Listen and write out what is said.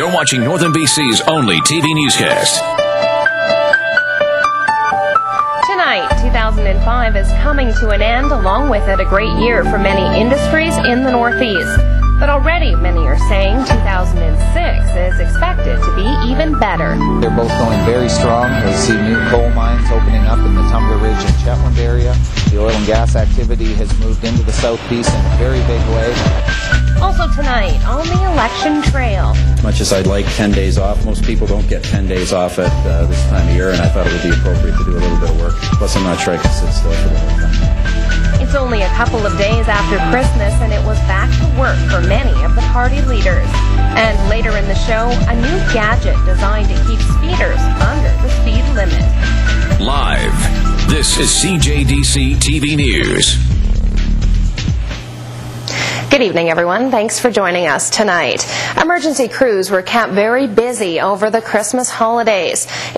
You're watching Northern BC's only TV newscast. Tonight, 2005 is coming to an end, along with it a great year for many industries in the Northeast. But already many are saying 2006 is expected to be even better. They're both going very strong. We see new coal mines opening up in the Tumbler Ridge and Chetwynd area. The oil and gas activity has moved into the southeast in a very big way. Also tonight, on the election trail. Much as I'd like 10 days off, most people don't get 10 days off at uh, this time of year, and I thought it would be appropriate to do a little bit of work. Plus, I'm not sure I can sit still for the whole time. It's only a couple of days after Christmas, and it was back to work for many of the party leaders. And later in the show, a new gadget designed to keep speeders under the speed limit. Live. This is CJDC TV News. Good evening, everyone. Thanks for joining us tonight. Emergency crews were kept very busy over the Christmas holidays.